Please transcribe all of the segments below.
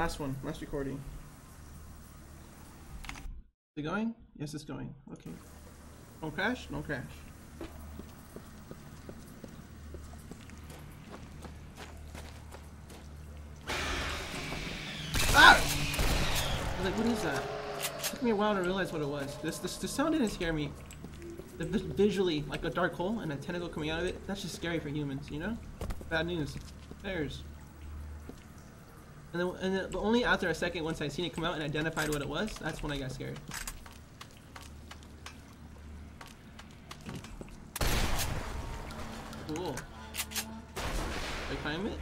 last one. Last recording. Is it going? Yes, it's going. Okay. Don't crash? Don't crash. Ah! I was like, what is that? It took me a while to realize what it was. This, this, the sound didn't scare me. The, vis- visually, like a dark hole and a tentacle coming out of it, that's just scary for humans, you know? Bad news. Bears. And, then, and then, but only after a second, once I seen it come out and identified what it was, that's when I got scared. Cool. I climb it?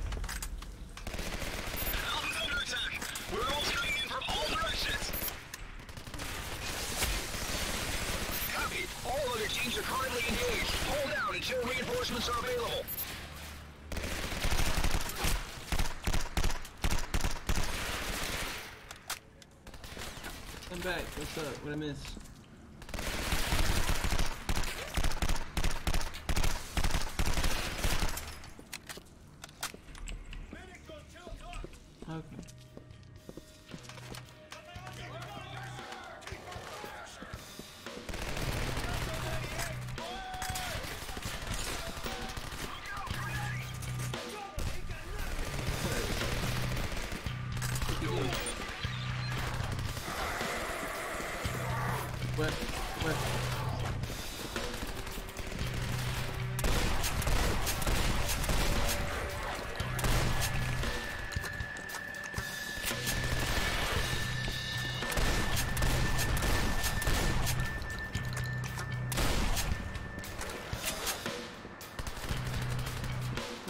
Alpha's under attack. We're all coming in from all directions. Copy. All other teams are currently engaged. Hold out until reinforcements are available. I'm back. What's up? What I miss? Okay.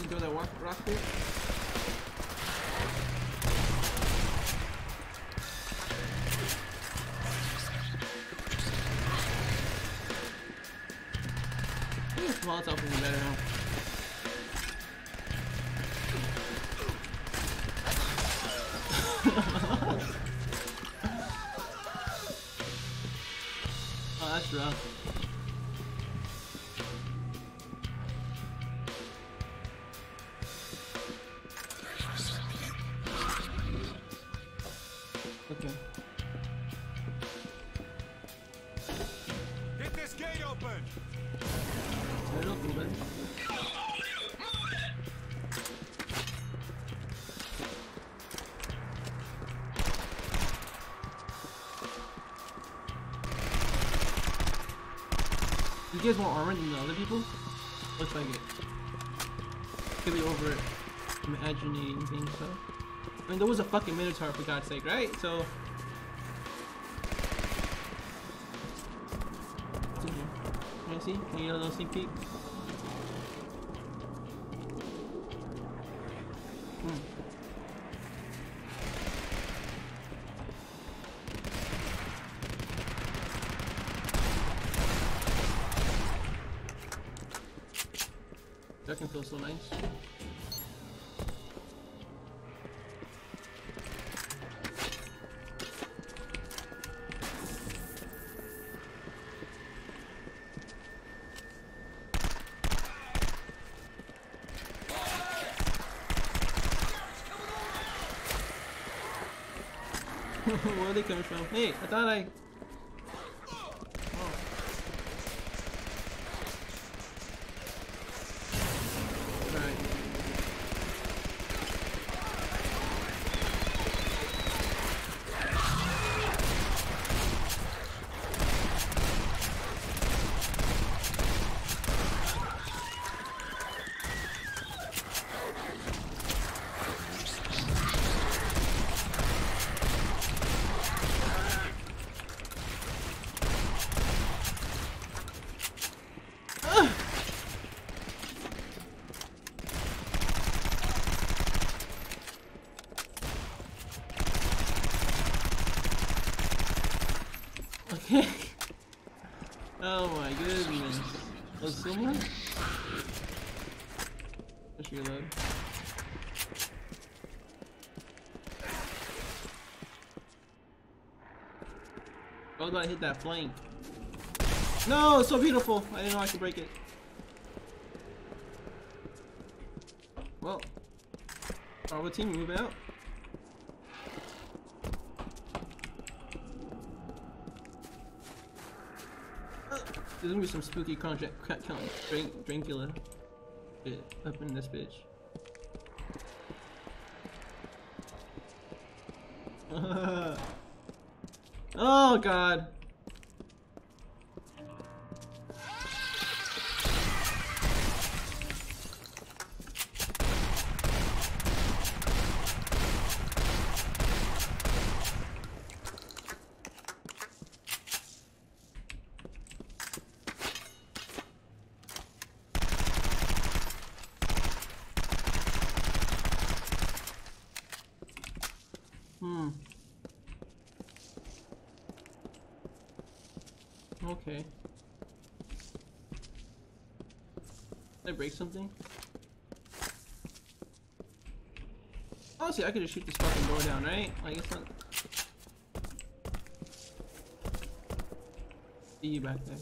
Can you go that rock, rock there? I think this better now. Get this gate open! Turn it open, buddy. You guys more armor than the other people? Looks like it. Could be over imagining things, so. I mean, there was a fucking Minotaur for God's sake, right? So. Can I see? Can you a little sneak? Where are they coming from? Hey, I thought I. Let's. Oh, I hit that flame. No, so beautiful. I didn't know I could break it. Well, our team move out. There's gonna be some spooky content, drink, drink, little bit up in this bitch. oh god. Hmm. Okay. Did I break something? Honestly, I could just shoot this fucking door down, right? Like, it's not... See you back there.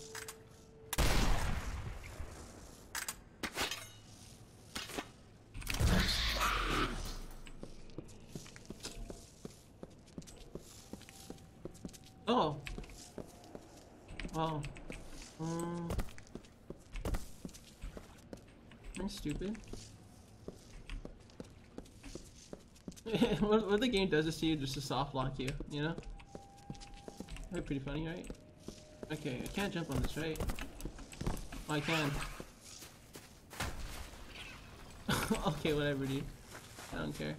Oh. Wow. Um. Am I stupid? what, what the game does is to you just to soft lock you, you know? That'd be pretty funny, right? Okay, I can't jump on this, right? Oh, I can. okay, whatever, dude. I don't care.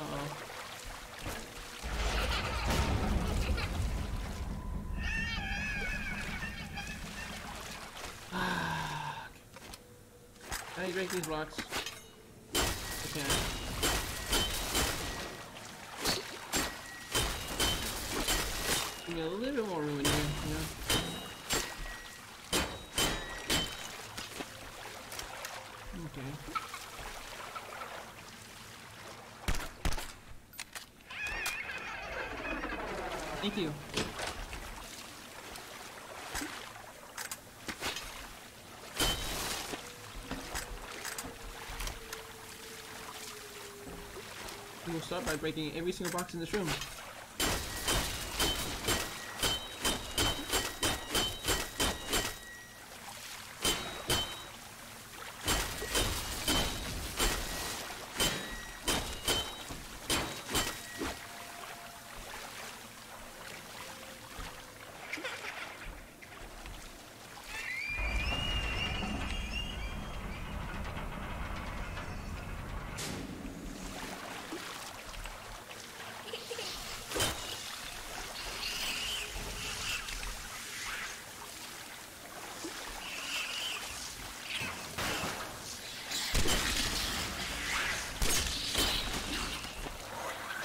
Uh-oh. Can I break these blocks? Can. Give me a little bit more room in here, you know? Okay. Thank you. We will start by breaking every single box in this room.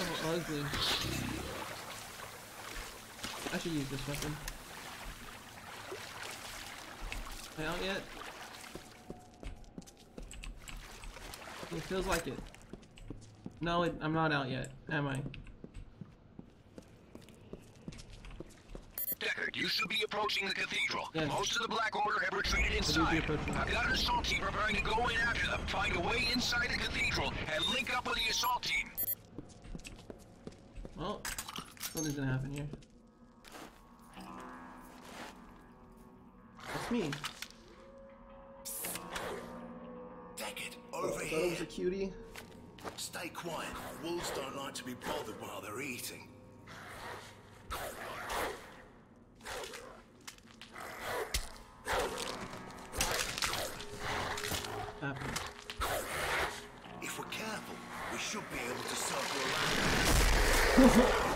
Oh, ugly. I should use this weapon. Am I out yet? It feels like it. No, it, I'm not out yet, am I? Deckard, you should be approaching the cathedral. Yes. Most of the Black Order have retreated inside. I've got an assault team preparing to go in after them, find a way inside the cathedral, and link up with the assault team. Well, something's gonna happen here. Me. Thought over it here. was a cutie. Stay quiet. Wolves don't like to be bothered while they're eating. Happened. If we're careful, we should be able to circle around.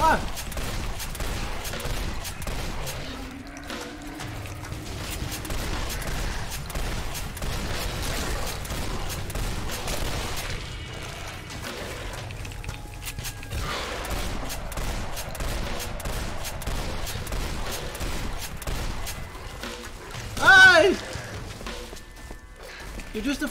Ah! You're just a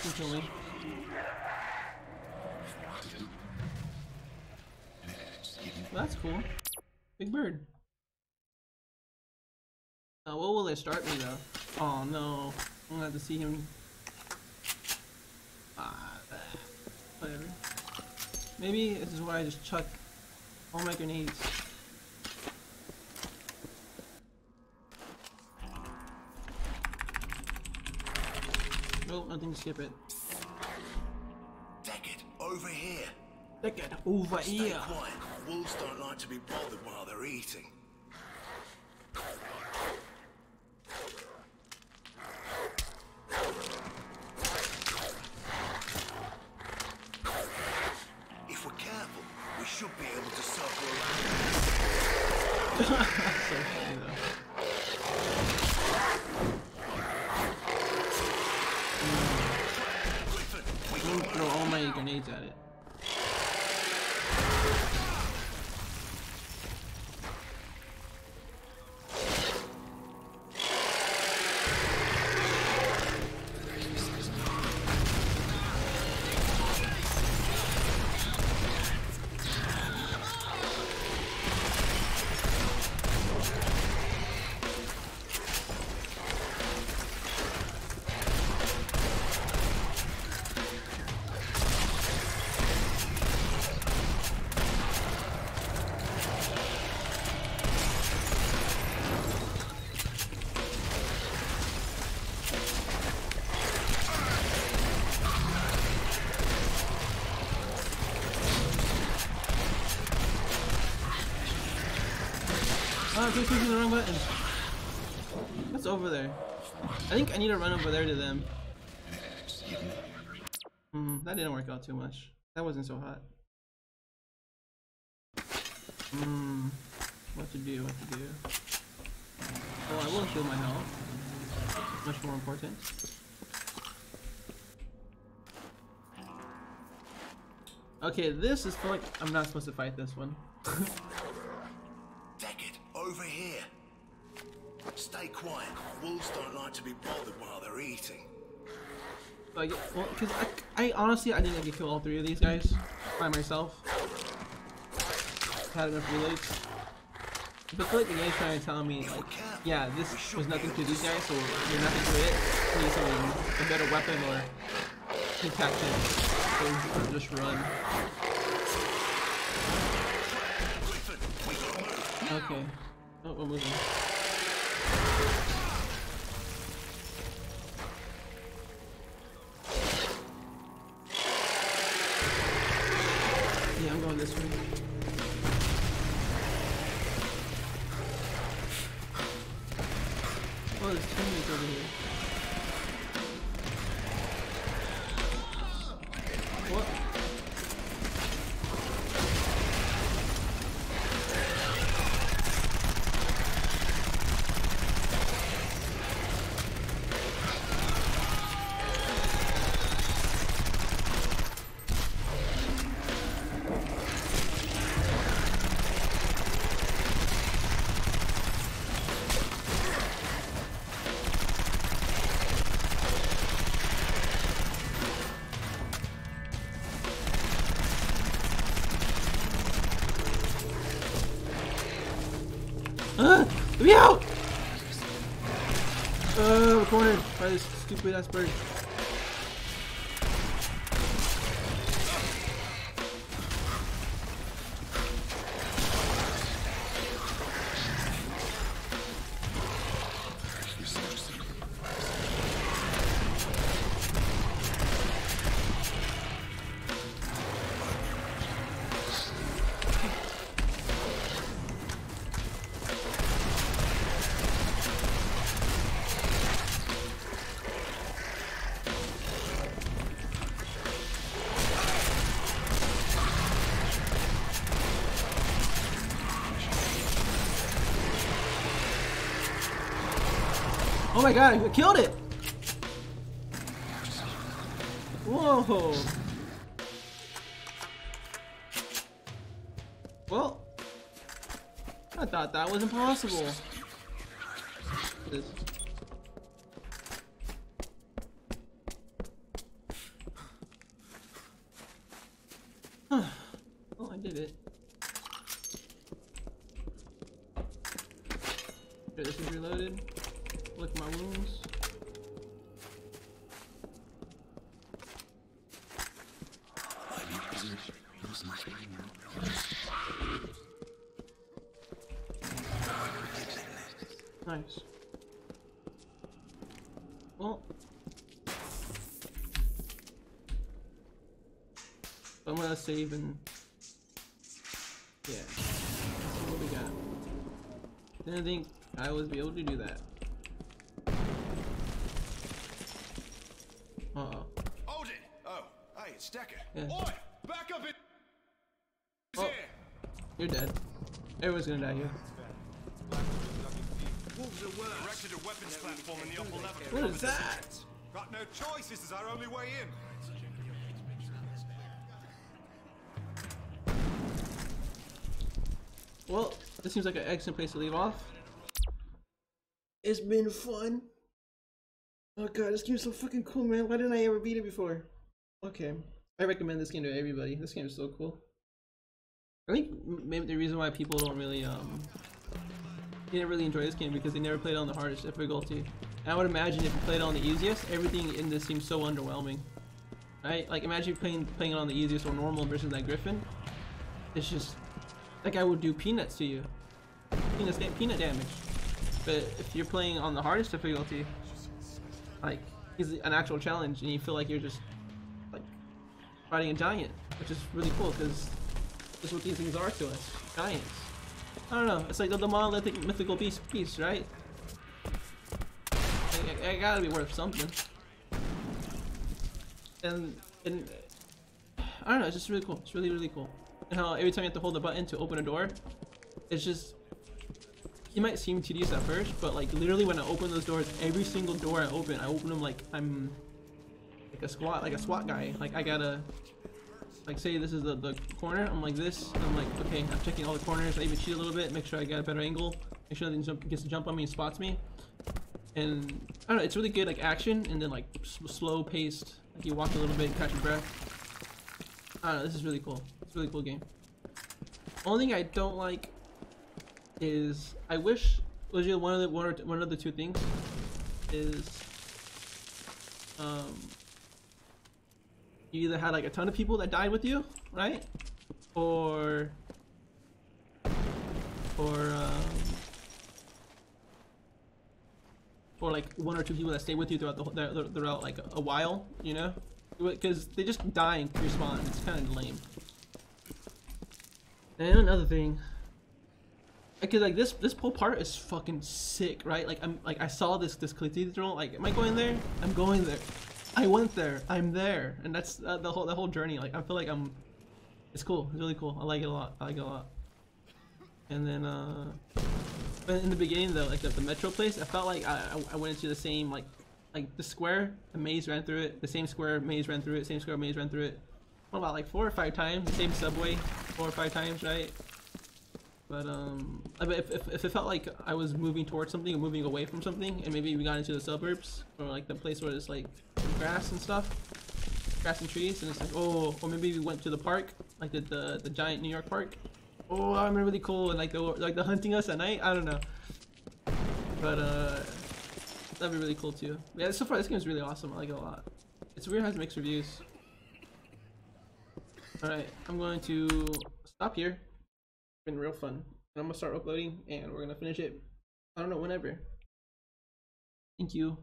Kill. That's cool. Big bird. Uh, what will it start me though? Oh no, I'm gonna have to see him. Ah, whatever. Maybe this is why I just chuck all my grenades. Nope, nothing to skip it. Deckard, over here. At over Stay here. quiet. Wolves don't like to be bothered while they're eating. Oh, I keep pushing the wrong button. What's over there? I think I need to run over there to them. Hmm, that didn't work out too much. That wasn't so hot. Hmm, what to do, what to do. Oh, I will heal my health. Much more important. Okay, this is like, I'm not supposed to fight this one. Over here. Stay quiet. Wolves don't like to be bothered while they're eating. Like, well, cause I, I honestly, I think I could kill all three of these guys by myself. Had enough reloads. But I feel like the game's trying to tell me, like, yeah, this was nothing to these guys, so you're nothing to it. You need something, a better weapon or or, or just run. Griffin, we gotta move. Okay. Oh, we're moving. Yeah, I'm going this way. Let me out! Uh, cornered by this stupid ass bird. Oh my god, I killed it! Whoa! Well, I thought that was impossible. This I'm gonna save and yeah. Let's see what we got. Didn't think I would be able to do that. Uh oh. Hold it! Oh, hey, it's Decker. Yeah. Oi! Back up it! Oh. You're dead. Everyone's gonna die here. Wolves are worse. Erected a weapons platform in the upper level. to What cover is the that? Got no choice, this is our only way in. Well, this seems like an excellent place to leave off. It's been fun. Oh god, this game's so fucking cool, man. Why didn't I ever beat it before? Okay. I recommend this game to everybody. This game is so cool. I think maybe the reason why people don't really, um, they didn't really enjoy this game because they never played it on the hardest difficulty. And I would imagine if you played it on the easiest, everything in this seems so underwhelming. Right? Like imagine playing playing it on the easiest or normal versus that Griffin. It's just that guy would do peanuts to you. Peanuts get peanut damage. But if you're playing on the hardest difficulty, like he's an actual challenge, and you feel like you're just like fighting a giant, which is really cool because that's what these things are to us, giants. I don't know. It's like the, the monolithic mythical beast, beast, right? It, it, it gotta be worth something. And and I don't know. It's just really cool. It's really really cool. How every time you have to hold the button to open a door, it's just it might seem tedious at first, but like literally when I open those doors, every single door I open, I open them like I'm like a squat, like a SWAT guy. Like I gotta, like say this is the, the corner, I'm like this, I'm like, okay, I'm checking all the corners, I even cheat a little bit, make sure I got a better angle, make sure nothing gets to jump on me and spots me. And I don't know, it's really good like action, and then like slow paced, like you walk a little bit, catch your breath. I don't know, this is really cool. It's a really cool game. Only thing I don't like is I wish legit one of the one or t- one of the two things is um you either had like a ton of people that died with you, right? Or or um or like one or two people that stay with you throughout the the- the- throughout like a while, you know? Because they just die and respawn. It's kind of lame. And another thing, I because like this this whole part is fucking sick, right? Like I'm like I saw this this cathedral. Like, am I going there? I'm going there. I went there. I'm there, and that's uh, the whole the whole journey. Like I feel like I'm. It's cool. It's really cool. I like it a lot. I like it a lot. And then uh, in the beginning though, like the, the metro place, I felt like I I went into the same like like the square, the maze ran through it. The same square maze ran through it. Same square maze ran through it. What about like four or five times? The same subway, four or five times, right? But um, if, if, if it felt like I was moving towards something or moving away from something, and maybe we got into the suburbs or like the place where there's like grass and stuff, grass and trees, and it's like oh, or maybe we went to the park, like the the, the giant New York park. Oh, I'm really cool, and like the like the hunting us at night. I don't know, but uh, that'd be really cool too. Yeah, so far this game is really awesome. I like it a lot. It's weird how it mixed reviews. Alright, I'm going to stop here. It's been real fun. And I'm gonna start uploading and we're gonna finish it, I don't know, whenever. Thank you.